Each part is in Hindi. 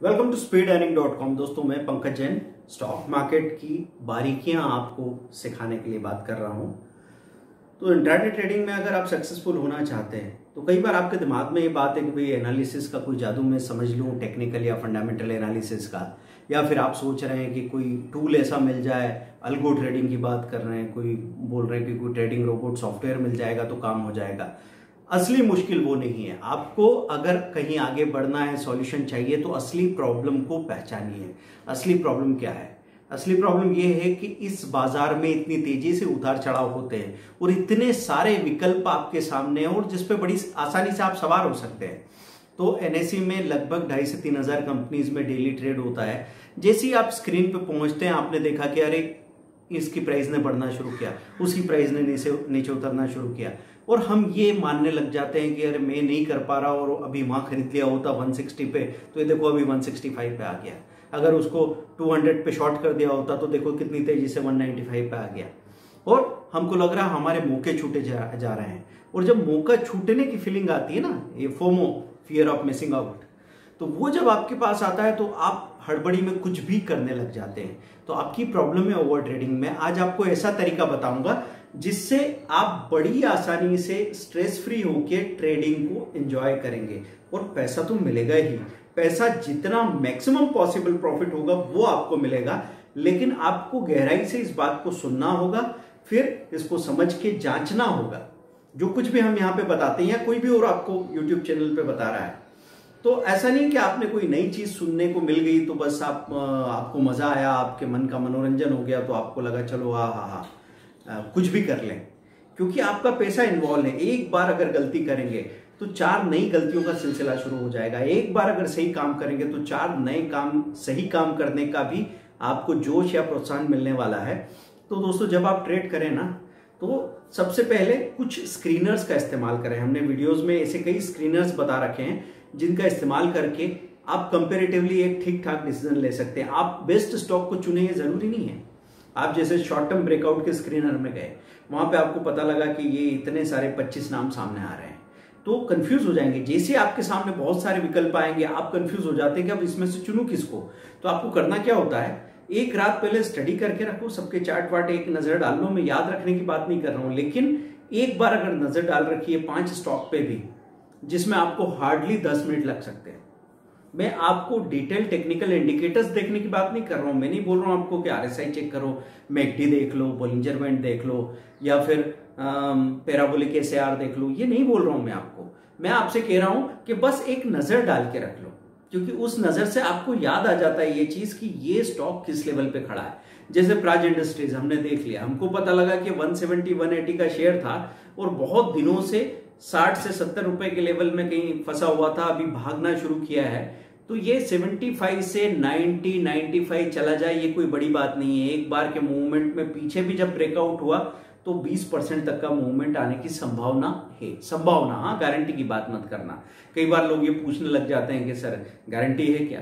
Welcome to speed earning dot com दोस्तों, मैं पंकज जैन स्टॉक मार्केट की बारीकियाँ आपको सिखाने के लिए बात कर रहा हूँ। तो इंटरनेट ट्रेडिंग में अगर आप सक्सेसफुल होना चाहते हैं तो कई बार आपके दिमाग में ये बात है कि भाई एनालिसिस का कोई जादू मैं समझ लूँ टेक्निकल या फंडामेंटल एनालिसिस का। या फिर आप सोच रहे हैं कि कोई टूल ऐसा मिल जाए अल्गो ट्रेडिंग की बात कर रहे हैं, कोई बोल रहे हैं कि कोई ट्रेडिंग रोबोट सॉफ्टवेयर मिल जाएगा तो काम हो जाएगा। असली मुश्किल वो नहीं है। आपको अगर कहीं आगे बढ़ना है सॉल्यूशन चाहिए तो असली प्रॉब्लम को पहचानिए। असली प्रॉब्लम क्या है? असली प्रॉब्लम यह है कि इस बाज़ार में इतनी तेज़ी से उतार चढ़ाव होते हैं और इतने सारे विकल्प आपके सामने हैं और जिसपे बड़ी आसानी से आप सवार हो सकते हैं। तो एनएससी में लगभग ढाई से तीन हज़ार कंपनीज़ में डेली ट्रेड होता है। जैसे ही आप स्क्रीन पे पहुँचते हैं, आपने देखा कि अरे इसकी प्राइस ने बढ़ना शुरू किया उसकी प्राइस ने नीचे नीचे उतरना शुरू किया। और हम ये मानने लग जाते हैं कि अरे मैं नहीं कर पा रहा और अभी वहाँ खरीद लिया होता 160 पे तो ये देखो अभी 165 पे आ गया। अगर उसको 200 पे शॉर्ट कर दिया होता तो देखो कितनी तेज़ी से 195 पे आ गया। और हमको लग रहा हमारे मौके छूटे जा, जा रहे हैं। और जब मौका छूटने की फीलिंग आती है ना ये FOMO fear of missing out तो वो जब आपके पास आता है तो आप हड़बड़ी में कुछ भी करने लग जाते हैं। तो आपकी प्रॉब्लम है ओवर ट्रेडिंग में आज आपको ऐसा तरीका बताऊँगा जिससे आप बड़ी आसानी से स्ट्रेस फ्री होके ट्रेडिंग को एंजॉय करेंगे। और पैसा तो मिलेगा ही। पैसा जितना मैक्सिमम पॉसिबल प्रॉफिट होगा, वो आपको मिलेगा। लेकिन आपको गहराई से इस बात को सुनना होगा, फिर इसको समझ के जांचना होगा। जो कुछ भी हम यहाँ पे बताते हैं या कोई भी और आपको यूट्यूब चैनल पे बता रहा है। तो ऐसा नहीं कि आपने कोई नई चीज़ सुनने को मिल गई तो बस आप आपको मज़ा आया, आपके मन का मनोरंजन हो गया तो आपको लगा चलो हा हा हा कुछ भी कर लें। क्योंकि आपका पैसा इन्वॉल्व है। एक बार अगर गलती करेंगे तो चार नई गलतियों का सिलसिला शुरू हो जाएगा। एक बार अगर सही काम करेंगे तो चार नए काम, सही काम करने का भी आपको जोश या प्रोत्साहन मिलने वाला है। तो दोस्तों, जब आप ट्रेड करें ना तो सबसे पहले कुछ स्क्रीनर्स का इस्तेमाल करें। हमने वीडियोस में ऐसे कई स्क्रीनर्स बता रखे हैं, जिनका इस्तेमाल करके आप कंपेरेटिवली एक ठीक ठाक डिसीज़न ले सकते हैं। आप बेस्ट स्टॉक को चुने, ये ज़रूरी नहीं है। आप जैसे शॉर्ट टर्म ब्रेकआउट के स्क्रीनर में गए, वहाँ पे आपको पता लगा कि ये इतने सारे 25 नाम सामने आ रहे हैं। तो कंफ्यूज हो जाएँगे। जैसे आपके सामने बहुत सारे विकल्प आएँगे, आप कंफ्यूज हो जाते हैं कि अब इसमें से चुनू किसको? तो आपको करना क्या होता है? एक रात पहले स्टडी करके रखो, सबके चार्ट वार्ट एक नज़र डाल लो, मैं याद रखने की बात नहीं कर रहा हूँ, लेकिन एक बार अगर नज़र डाल रखी है पाँच स्टॉक पे भी, जिसमें आपको हार्डली दस मिनट लग सकते हैं। मैं आपको डिटेल टेक्निकल इंडिकेटर्स देखने की बात नहीं कर रहा हूँ, मैं नहीं बोल रहा हूँ आपको कि आरएसआई चेक करो मैकडी देख लो बोलिंजर बैंड देख लो, या फिर पैराबोलिक एस देख लो, ये नहीं बोल रहा हूँ मैं आपको। मैं आपसे कह रहा हूँ कि बस एक नज़र डाल के रख लो। क्योंकि उस नज़र से आपको याद आ जाता है ये चीज़ कि ये स्टॉक किस लेवल पे खड़ा है। जैसे प्राज इंडस्ट्रीज़ हमने देख लिया। हमको पता लगा कि 170 180 का शेयर था और बहुत दिनों से 60 से 70 रुपए के लेवल में कहीं फंसा हुआ था, अभी भागना शुरू किया है। तो ये 75 से 90 95 चला जाए, ये कोई बड़ी बात नहीं है। एक बार के मूवमेंट में पीछे भी जब ब्रेकआउट हुआ तो 20 परसेंट तक का मूवमेंट आने की संभावना है। संभावना हाँ गारंटी की बात मत करना। कई बार लोग ये पूछने लग जाते हैं कि, सर गारंटी है क्या?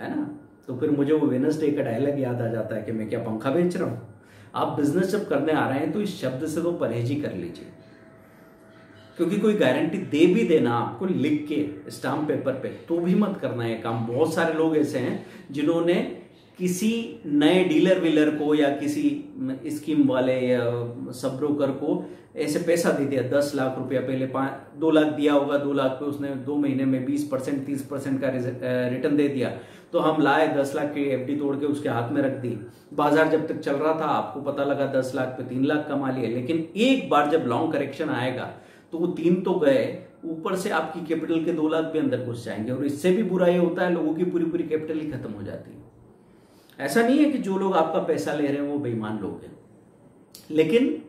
है ना? तो फिर मुझे वो वेनसडे का डायलॉग याद आ जाता है कि मैं क्या पंखा बेच रहा हूँ? आप बिज़नेस जब करने आ रहे हैं तो इस शब्द से तो परहेज ही कर लीजिए। क्योंकि कोई गारंटी दे भी देना आपको लिख के स्टाम्प पेपर पे तो भी मत करना है काम। बहुत सारे लोग ऐसे हैं जिन्होंने किसी नए डीलर विलर को या किसी स्कीम वाले या सब ब्रोकर को ऐसे पैसा दे दिया, दस लाख रुपया पहले पाँच दो लाख दिया होगा, दो लाख पे उसने दो महीने में बीस परसेंट, तीस परसेंट का रिटर्न दे दिया। तो हम लाए दस लाख की एफडी तोड़ के उसके हाथ में रख दी। बाज़ार जब तक चल रहा था, आपको पता लगा दस लाख पे तीन लाख कमा लिया लेकिन एक बार जब लॉन्ग करेक्शन आएगा तो वो तीन तो गए, ऊपर से आपकी कैपिटल के दो लाख भी अंदर घुस जाएँगे, और इससे भी बुरा ये होता है, लोगों की पूरी पूरी कैपिटल ही खत्म हो जाती है। ऐसा नहीं है कि जो लोग आपका पैसा ले रहे हैं वो बेईमान लोग हैं। लेकिन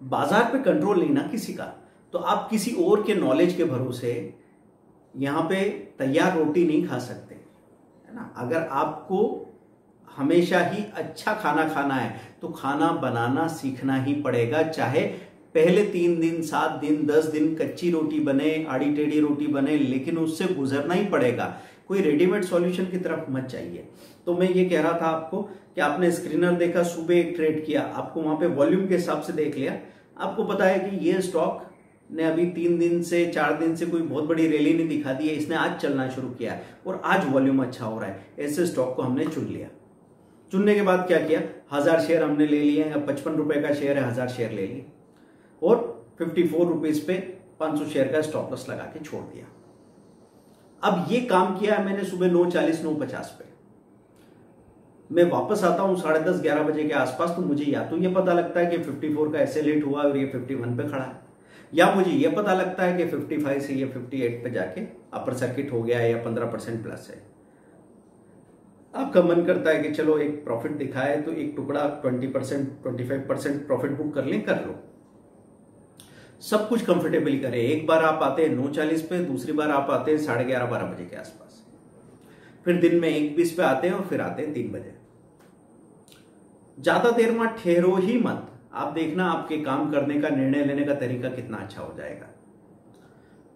बाज़ार पे कंट्रोल नहीं ना किसी का। तो आप किसी और के नॉलेज के भरोसे यहाँ पे तैयार रोटी नहीं खा सकते, है ना? अगर आपको हमेशा ही अच्छा खाना खाना है तो खाना बनाना सीखना ही पड़ेगा। चाहे पहले तीन दिन, सात दिन, दस दिन कच्ची रोटी बने, आड़ी टेढ़ी रोटी बने, लेकिन उससे गुजरना ही पड़ेगा। कोई रेडीमेड सॉल्यूशन की तरफ़ मत जाइए। तो मैं ये कह रहा था आपको कि आपने स्क्रीनर देखा, सुबह एक ट्रेड किया, आपको वहाँ पे वॉल्यूम के हिसाब से देख लिया। आपको पता है कि ये स्टॉक ने अभी तीन दिन से, चार दिन से कोई बहुत बड़ी रैली नहीं दिखा दी है, इसने आज चलना शुरू किया है और आज वॉल्यूम अच्छा हो रहा है। ऐसे स्टॉक को हमने चुन लिया। चुनने के बाद क्या किया? हज़ार शेयर हमने ले लिए पचपन रुपए का शेयर है, हज़ार शेयर ले लिए। और फिफ्टी फोर रुपीज़ पे पाँच सौ शेयर का स्टॉप लॉस लगा के छोड़ दिया। अब ये काम किया है मैंने सुबह नौ चालीस, नौ पचास पे। मैं वापस आता हूँ साढ़े दस, ग्यारह बजे के आसपास तो मुझे या तो ये पता लगता है कि 54 का ऐसे लेट हुआ और ये 51 पे खड़ा है। या मुझे ये पता लगता है कि 55 से ये 58 पे जाके अपर सर्किट हो गया है या 15 परसेंट प्लस है। आपका मन करता है कि चलो एक प्रॉफिट दिखाए तो एक टुकड़ा 20 percent twenty percent profit book कर लें, कर लो। सब कुछ कंफर्टेबली करें। एक बार आप आते हैं नौ चालीस पे, दूसरी बार आप आते हैं साढ़े ग्यारह बारह बजे के आसपास। फिर दिन में एक बीस पे आते हैं और फिर आते हैं तीन बजे। ज़्यादा देर में ठहरो ही मत। आप देखना आपके काम करने का, निर्णय लेने का तरीका कितना अच्छा हो जाएगा।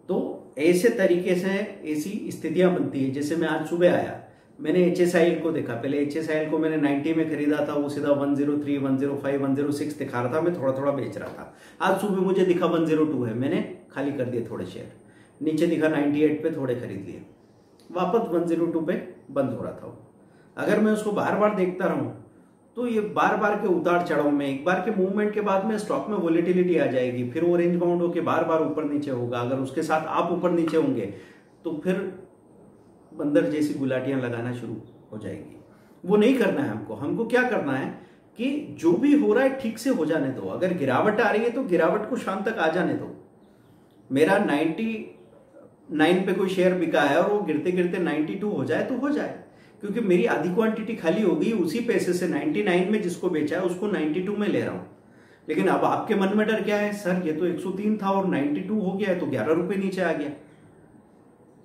तो ऐसे तरीके से ऐसी स्थितियाँ बनती है जैसे मैं आज सुबह आया। मैंने एच एस आई एल को देखा। पहले एच एस आई एल को मैंने 90 में खरीदा था वो सीधा 103, 105, 106 दिखा रहा था। मैं थोड़ा थोड़ा बेच रहा था। आज सुबह मुझे दिखा 102 है। मैंने खाली कर दिए थोड़े शेयर नीचे दिखा 98 पे थोड़े खरीद लिए। वापस 102 पे बंद हो रहा था अगर मैं उसको बार बार देखता रहूँ तो ये बार बार के उतार चढ़ाव में एक बार के मूवमेंट के बाद में स्टॉक में वोलेटिलिटी आ जाएगी। फिर वो रेंज बाउंड होकर बार बार ऊपर नीचे होगा। अगर उसके साथ आप ऊपर नीचे होंगे तो फिर बंदर जैसी गुलाटियाँ लगाना शुरू हो जाएगी। वो नहीं करना है हमको। हमको क्या करना है कि जो भी हो रहा है ठीक से हो जाने दो। अगर गिरावट आ रही है तो गिरावट को शाम तक आ जाने दो। मेरा 99 पे कोई शेयर बिका है और वो गिरते गिरते 92 हो जाए तो हो जाए। क्योंकि मेरी आधी क्वांटिटी खाली हो गई, उसी पैसे से 99 में जिसको बेचा है उसको 92 में ले रहा हूँ। लेकिन अब आपके मन में डर क्या है? सर, ये तो 103 था और 92 हो गया है तो ग्यारह रुपए नीचे आ गया।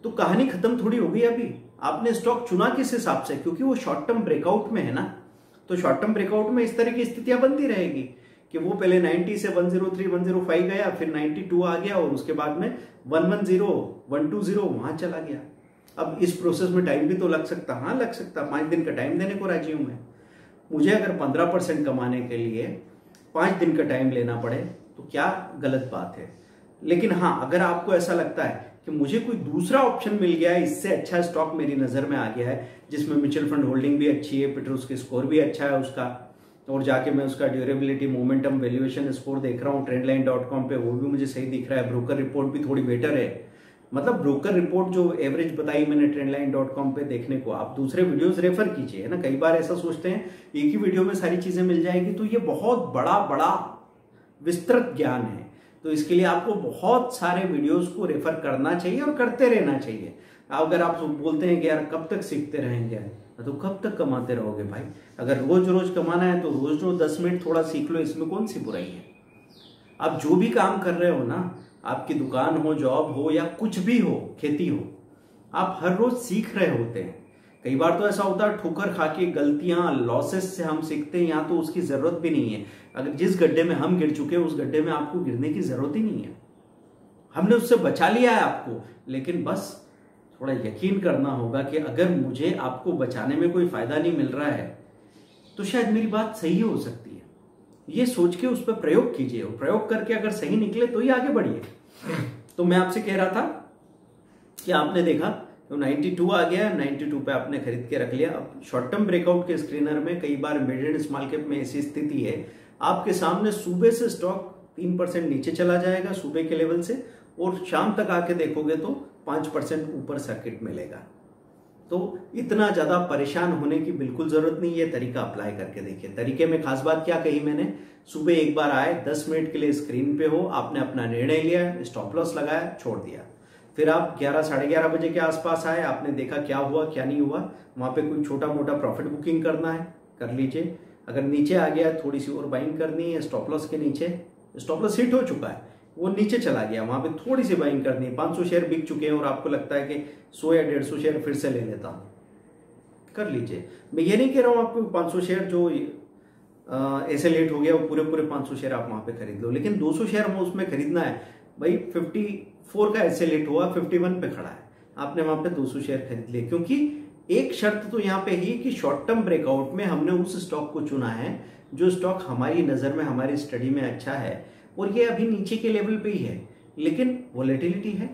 तो कहानी खत्म थोड़ी हो गई अभी। आपने स्टॉक चुना किस हिसाब से? क्योंकि वो शॉर्ट टर्म ब्रेकआउट में है ना। तो शॉर्ट टर्म ब्रेकआउट में इस तरह की स्थितियाँ बनती रहेगी कि वो पहले 90 से 103, 105 गया फिर 92 आ गया और उसके बाद में 110, 120 वहाँ चला गया। अब इस प्रोसेस में टाइम भी तो लग सकता हाँ लग सकता। पाँच दिन का टाइम देने को राज़ी हूँ मैं। मुझे अगर पंद्रह परसेंट कमाने के लिए पाँच दिन का टाइम लेना पड़े तो क्या गलत बात है? लेकिन हाँ अगर आपको ऐसा लगता है कि मुझे कोई दूसरा ऑप्शन मिल गया है, इससे अच्छा स्टॉक मेरी नज़र में आ गया है, जिसमें म्यूचुअल फंड होल्डिंग भी अच्छी है पेट्रोल की स्कोर भी अच्छा है उसका, और जाके मैं उसका ड्यूरेबिलिटी मोमेंटम वैल्यूएशन स्कोर देख रहा हूँ ट्रेंड लाइन डॉट कॉम पे वो भी मुझे सही दिख रहा है ब्रोकर रिपोर्ट भी थोड़ी बेटर है। मतलब ब्रोकर रिपोर्ट जो एवरेज बताई मैंने ट्रेंड लाइन डॉट कॉम पे देखने को, आप दूसरे वीडियोस रेफर कीजिए, है ना? कई बार ऐसा सोचते हैं, एक ही वीडियो में सारी चीज़ें मिल जाएगी तो ये बहुत बड़ा बड़ा विस्तृत ज्ञान है। तो इसके लिए आपको बहुत सारे वीडियोस को रेफर करना चाहिए और करते रहना चाहिए। अगर आप बोलते हैं कि यार कब तक सीखते रहेंगे? तो कब तक कमाते रहोगे भाई? अगर रोज रोज कमाना है तो रोज रोज दस मिनट थोड़ा सीख लो, इसमें कौन सी बुराई है? आप जो भी काम कर रहे हो ना, आपकी दुकान हो जॉब हो या कुछ भी हो, खेती हो, आप हर रोज सीख रहे होते हैं। कई बार तो ऐसा होता है, ठोकर खा के गलतियाँ लॉसेस से हम सीखते हैं यहाँ तो उसकी ज़रूरत भी नहीं है। अगर जिस गड्ढे में हम गिर चुके हैं, उस गड्ढे में आपको गिरने की ज़रूरत ही नहीं है। हमने उससे बचा लिया है आपको, लेकिन बस थोड़ा यकीन करना होगा कि अगर मुझे आपको बचाने में कोई फ़ायदा नहीं मिल रहा है तो शायद मेरी बात सही हो सकती है। ये सोच के उस पर प्रयोग कीजिए प्रयोग करके अगर सही निकले तो ही आगे बढ़िए। तो मैं आपसे कह रहा था कि आपने देखा तो 92 आ गया 92 पे आपने खरीद के रख लिया। अब शॉर्ट टर्म ब्रेकआउट के स्क्रीनर में कई बार मिड एंड स्मॉल कैप में ऐसी स्थिति है। आपके सामने सुबह से स्टॉक तीन परसेंट नीचे चला जाएगा सुबह के लेवल से, और शाम तक आके देखोगे तो पाँच परसेंट ऊपर सर्किट मिलेगा। तो इतना ज़्यादा परेशान होने की बिल्कुल ज़रूरत नहीं है, तरीका अप्लाई करके देखिए। तरीके में खास बात क्या कही मैंने? सुबह एक बार आए, दस मिनट के लिए स्क्रीन पे हो, आपने अपना निर्णय लिया स्टॉप लॉस लगाया, छोड़ दिया। फिर आप ग्यारह, साढ़े ग्यारह बजे के आसपास आए, आपने देखा क्या हुआ, क्या नहीं हुआ। वहाँ पे कोई छोटा मोटा प्रॉफिट बुकिंग करना है, कर लीजिए। अगर नीचे आ गया थोड़ी सी और बाइंग करनी है स्टॉप लॉस के नीचे स्टॉप लॉस हिट हो चुका है, वो नीचे चला गया, वहाँ पे थोड़ी सी बाइंग करनी है। पाँच सौ शेयर बिक चुके हैं और आपको लगता है कि सौ या डेढ़ शेयर फिर से ले लेता हूँ। कर लीजिए। मैं ये नहीं कह रहा हूँ आपको पाँच सौ शेयर जो ऐसे लेट हो गया, वो पूरे पूरे पाँच सौ शेयर आप वहाँ पे खरीद लो, लेकिन दो सौ शेयर हमें उसमें खरीदना है। भाई फिफ्टी फोर का ऐसे लेट हुआ फिफ्टी वन पे खड़ा है। आपने वहाँ पे दो सौ शेयर खरीद लिए। क्योंकि एक शर्त तो यहाँ पे ही कि शॉर्ट टर्म ब्रेकआउट में हमने उस स्टॉक को चुना है, जो स्टॉक हमारी नज़र में, हमारी स्टडी में अच्छा है, और ये अभी नीचे के लेवल पे ही है। लेकिन वॉलेटिलिटी है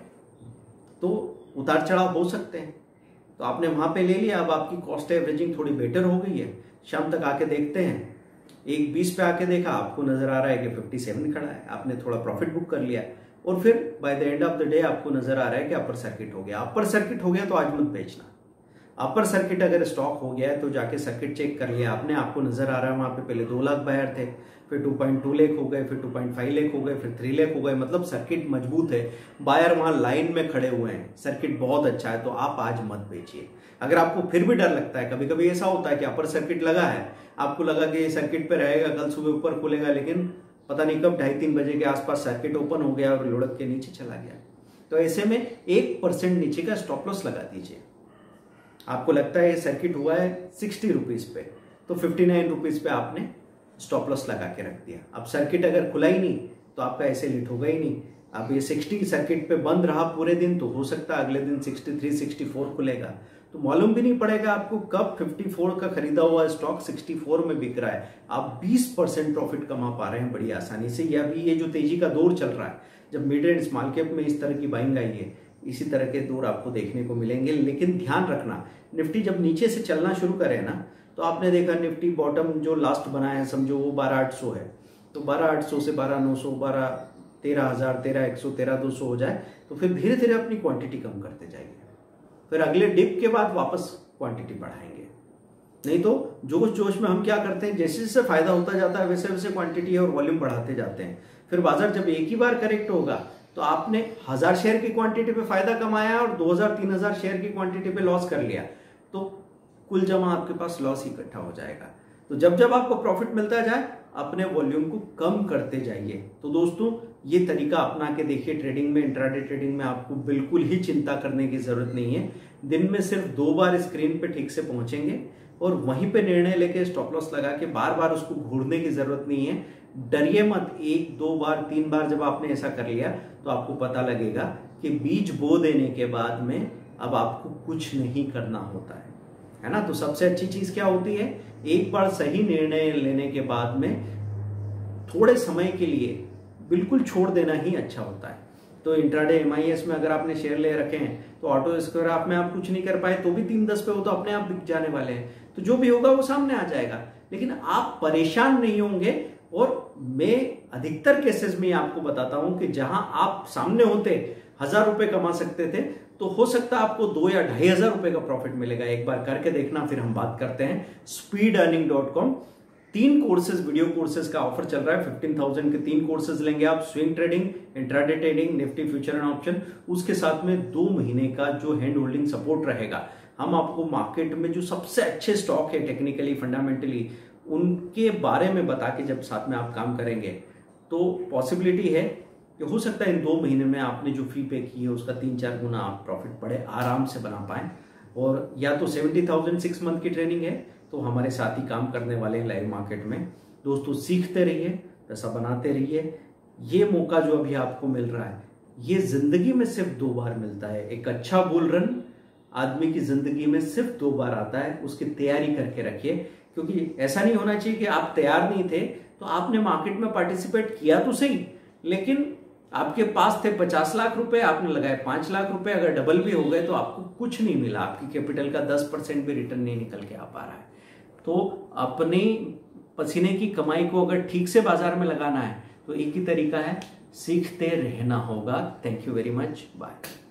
तो उतार चढ़ाव हो सकते हैं। तो आपने वहाँ पे ले लिया, अब आपकी कॉस्ट एवरेजिंग थोड़ी बेटर हो गई है। शाम तक आके देखते हैं। एक बीस पे आके देखा, आपको नज़र आ रहा है कि फिफ्टी सेवन खड़ा है। आपने थोड़ा प्रॉफिट बुक कर लिया। और फिर by the end of the day आपको नज़र आ रहा है कि अपर सर्किट हो गया। अपर सर्किट हो गया तो आज मत बेचना। अपर सर्किट अगर स्टॉक हो गया है तो जाके सर्किट चेक कर लिया आपने। आपको नज़र आ रहा है वहाँ पे पहले दो लाख बायर थे, फिर 2.2 लेख हो गए, फिर 2.5 लेख हो गए, फिर थ्री लेख हो गए। मतलब सर्किट मज़बूत है। बायर वहाँ लाइन में खड़े हुए हैं। सर्किट बहुत अच्छा है तो आप आज मत बेचिए। अगर आपको फिर भी डर लगता है कभी कभी ऐसा होता है कि अपर सर्किट लगा है। आपको लगा कि ये सर्किट पे रहेगा, कल सुबह ऊपर खुलेगा, लेकिन पता नहीं कब ढाई तीन बजे के आसपास सर्किट ओपन हो गया और लुढ़क के नीचे चला गया। तो ऐसे में एक परसेंट नीचे का स्टॉप लॉस लगा दीजिए। आपको लगता है ये सर्किट हुआ है सिक्सटी रुपीज़ पे तो फिफ्टी नाइन रुपीज़ पे आपने स्टॉप लॉस लगा के रख दिया। अब सर्किट अगर खुला ही नहीं तो आपका ऐसे लिट होगा ही नहीं। अब ये 60 सर्किट पे बंद रहा पूरे दिन तो हो सकता है अगले दिन 63, 64 खुलेगा। तो मालूम भी नहीं पड़ेगा आपको कब 54 का खरीदा हुआ स्टॉक 64 में बिक रहा है। आप 20 परसेंट प्रॉफिट कमा पा रहे हैं बड़ी आसानी से। या अभी ये जो तेज़ी का दौर चल रहा है, जब मिड एंड स्मॉल कैप में इस तरह की बाइंग आई है, इसी तरह के दौर आपको देखने को मिलेंगे। लेकिन ध्यान रखना, निफ्टी जब नीचे से चलना शुरू करे ना तो आपने देखा निफ्टी बॉटम जो लास्ट बनाया है, समझो वो बारह आठ सौ है। तो बारह आठ सौ से बारह नौ सौ, बारह तेरह हज़ार, तेरह एक सौ, तेरह दो सौ हो जाए तो फिर धीरे धीरे अपनी क्वांटिटी कम करते जाएँगे फिर अगले डिप के बाद वापस क्वांटिटी बढ़ाएँगे। नहीं तो जोश जोश में हम क्या करते हैं? जैसे जैसे फ़ायदा होता जाता है, वैसे वैसे क्वांटिटी और वॉल्यूम बढ़ाते जाते हैं। फिर बाज़ार जब एक ही बार करेक्ट होगा तो आपने हज़ार शेयर की क्वांटिटी पे फ़ायदा कमाया और दो हज़ार, तीन हज़ार शेयर की क्वांटिटी पे लॉस कर लिया। तो कुल जमा आपके पास लॉस इकट्ठा हो जाएगा। तो जब जब आपको प्रॉफिट मिलता जाए, अपने वॉल्यूम को कम करते जाइए। तो दोस्तों ये तरीका अपना के देखिए ट्रेडिंग में इंट्राडे ट्रेडिंग में आपको बिल्कुल ही चिंता करने की ज़रूरत नहीं है। दिन में सिर्फ़ दो बार स्क्रीन पे ठीक से पहुँचेंगे और वहीं पे निर्णय लेके स्टॉप लॉस लगा के बार बार उसको घूरने की ज़रूरत नहीं है। डरिए मत, एक, दो बार, तीन बार जब आपने ऐसा कर लिया तो आपको पता लगेगा कि बीज बो देने के बाद में अब आपको कुछ नहीं करना होता है। है ना? तो सबसे अच्छी चीज़ क्या होती है? एक बार सही निर्णय लेने के बाद में थोड़े समय के लिए बिल्कुल छोड़ देना ही अच्छा होता है। तो इंट्राडे एम में अगर आपने शेयर ले रखे हैं तो ऑटो स्क्वायर आप में आप कुछ नहीं कर पाए तो भी तीन दस पे हो तो अपने आप बिक जाने वाले हैं। तो जो भी होगा वो सामने आ जाएगा। लेकिन आप परेशान नहीं होंगे और मैं अधिकतर केसेस में आपको बताता हूँ कि जहाँ आप सामने होते, हज़ार रुपए कमा सकते थे तो हो सकता है आपको दो या ढाई हज़ार रुपए का प्रॉफिट मिलेगा। एक बार करके देखना, फिर हम बात करते हैं। स्पीड अर्निंग डॉट कॉम तीन कोर्सेज वीडियो कोर्सेज का ऑफ़र चल रहा है। फिफ्टीन थाउज़ेंड के तीन कोर्सेज लेंगे आप। Swing trading intraday trading Nifty future and option उसके साथ में दो महीने का जो हैंड होल्डिंग सपोर्ट रहेगा। हम आपको मार्केट में जो सबसे अच्छे स्टॉक है टेक्निकली फंडामेंटली उनके बारे में बता के जब साथ में आप काम करेंगे तो पॉसिबिलिटी है कि हो सकता है इन दो महीने में आपने जो फ़ी पे की है, उसका तीन चार गुना आप प्रॉफिट पड़े, आराम से बना पाए। और या तो सेवेंटी थाउज़ेंड सिक्स मंथ की ट्रेनिंग है तो हमारे साथ काम करने वाले हैं लाइव मार्केट में। दोस्तों, सीखते रहिए, पैसा बनाते रहिए। ये मौका जो अभी आपको मिल रहा है, ये ज़िंदगी में सिर्फ़ दो बार मिलता है। एक अच्छा बुल रन आदमी की ज़िंदगी में सिर्फ़ दो बार आता है, उसकी तैयारी करके रखिए। क्योंकि ऐसा नहीं होना चाहिए कि आप तैयार नहीं थे तो आपने मार्केट में पार्टिसिपेट किया तो सही, लेकिन आपके पास थे पचास लाख रुपए, आपने लगाए पाँच लाख रुपए, अगर डबल भी हो गए तो आपको कुछ नहीं मिला। आपकी कैपिटल का दस परसेंट भी रिटर्न नहीं निकल के आ पा रहा है। तो अपने पसीने की कमाई को अगर ठीक से बाज़ार में लगाना है तो एक ही तरीका है, सीखते रहना होगा। Thank you very much bye